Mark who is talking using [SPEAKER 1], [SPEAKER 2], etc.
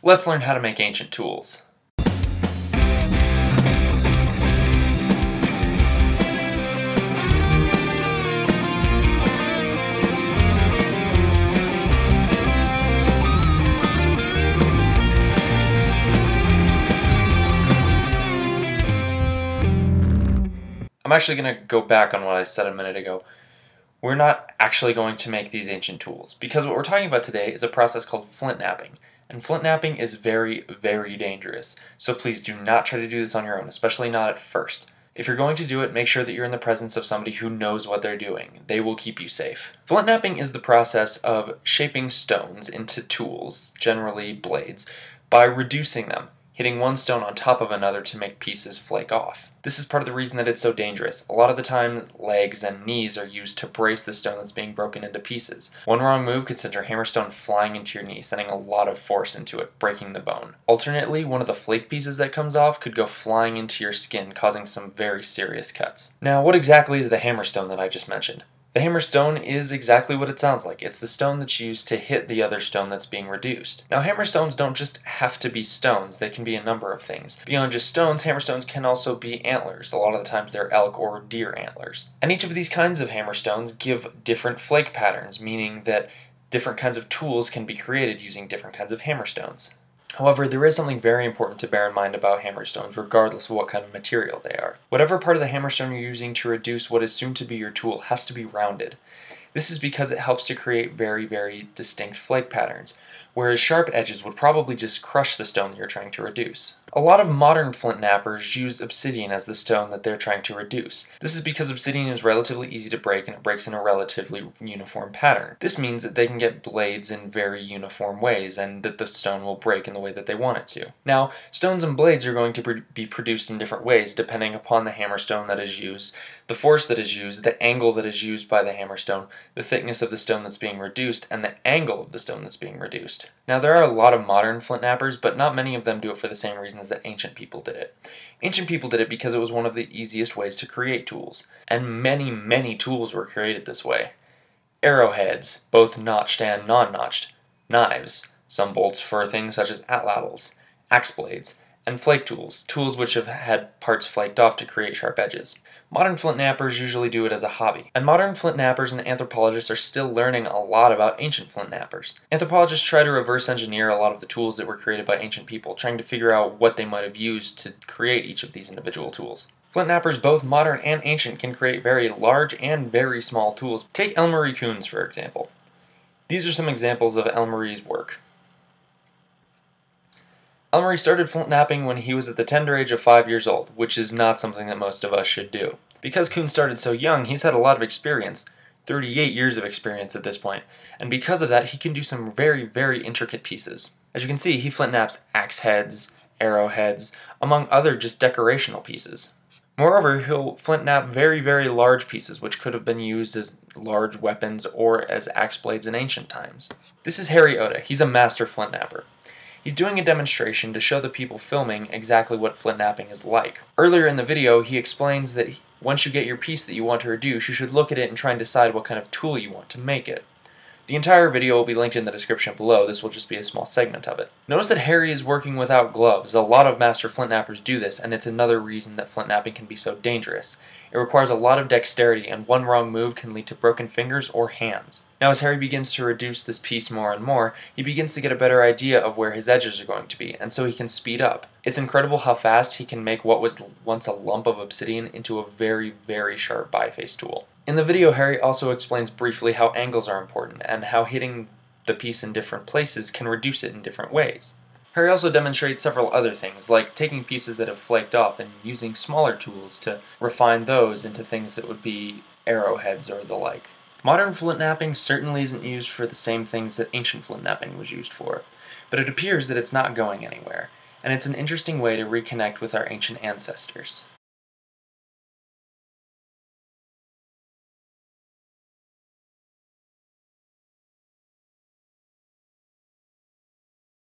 [SPEAKER 1] Let's learn how to make ancient tools. I'm actually going to go back on what I said a minute ago. We're not actually going to make these ancient tools because what we're talking about today is a process called flint knapping. And flint knapping is very, very dangerous. So please do not try to do this on your own, especially not at first. If you're going to do it, make sure that you're in the presence of somebody who knows what they're doing. They will keep you safe. Flint knapping is the process of shaping stones into tools, generally blades, by reducing them hitting one stone on top of another to make pieces flake off. This is part of the reason that it's so dangerous. A lot of the time, legs and knees are used to brace the stone that's being broken into pieces. One wrong move could send your hammerstone flying into your knee, sending a lot of force into it, breaking the bone. Alternately, one of the flake pieces that comes off could go flying into your skin, causing some very serious cuts. Now, what exactly is the hammerstone that I just mentioned? The hammer stone is exactly what it sounds like. It's the stone that's used to hit the other stone that's being reduced. Now hammer stones don't just have to be stones, they can be a number of things. Beyond just stones, hammer stones can also be antlers. A lot of the times they're elk or deer antlers. And each of these kinds of hammer stones give different flake patterns, meaning that different kinds of tools can be created using different kinds of hammer stones. However, there is something very important to bear in mind about hammerstones, regardless of what kind of material they are. Whatever part of the hammerstone you're using to reduce what is soon to be your tool has to be rounded. This is because it helps to create very, very distinct flake patterns, whereas sharp edges would probably just crush the stone that you're trying to reduce. A lot of modern flint knappers use obsidian as the stone that they're trying to reduce. This is because obsidian is relatively easy to break and it breaks in a relatively uniform pattern. This means that they can get blades in very uniform ways and that the stone will break in the way that they want it to. Now, stones and blades are going to be produced in different ways depending upon the hammerstone that is used, the force that is used, the angle that is used by the hammerstone, the thickness of the stone that's being reduced, and the angle of the stone that's being reduced. Now, there are a lot of modern flint knappers, but not many of them do it for the same reason reasons that ancient people did it. Ancient people did it because it was one of the easiest ways to create tools, and many, many tools were created this way. Arrowheads, both notched and non-notched, knives, some bolts for things such as atlatls, axe blades, and flake tools, tools which have had parts flaked off to create sharp edges. Modern flint knappers usually do it as a hobby, and modern flint knappers and anthropologists are still learning a lot about ancient flint knappers. Anthropologists try to reverse engineer a lot of the tools that were created by ancient people, trying to figure out what they might have used to create each of these individual tools. Flint knappers, both modern and ancient, can create very large and very small tools. Take Ellemaree Kuhns, for example. These are some examples of Ellemaree's work. Ellemaree started flint knapping when he was at the tender age of 5 years old, which is not something that most of us should do. Because Kuhn started so young, he's had a lot of experience, 38 years of experience at this point, and because of that, he can do some very, very intricate pieces. As you can see, he flint knaps axe heads, arrowheads, among other just decorational pieces. Moreover, he'll flint knap very, very large pieces, which could have been used as large weapons or as axe blades in ancient times. This is Harry Oda. He's a master flint knapper. He's doing a demonstration to show the people filming exactly what flint knapping is like. Earlier in the video, he explains that once you get your piece that you want to reduce, you should look at it and try and decide what kind of tool you want to make it. The entire video will be linked in the description below, this will just be a small segment of it. Notice that Harry is working without gloves. A lot of master flint knappers do this, and it's another reason that flint knapping can be so dangerous. It requires a lot of dexterity, and one wrong move can lead to broken fingers or hands. Now as Harry begins to reduce this piece more and more, he begins to get a better idea of where his edges are going to be, and so he can speed up. It's incredible how fast he can make what was once a lump of obsidian into a very, very sharp biface tool. In the video, Harry also explains briefly how angles are important and how hitting the piece in different places can reduce it in different ways. Harry also demonstrates several other things, like taking pieces that have flaked off and using smaller tools to refine those into things that would be arrowheads or the like. Modern flint knapping certainly isn't used for the same things that ancient flint knapping was used for, but it appears that it's not going anywhere, and it's an interesting way to reconnect with our ancient ancestors.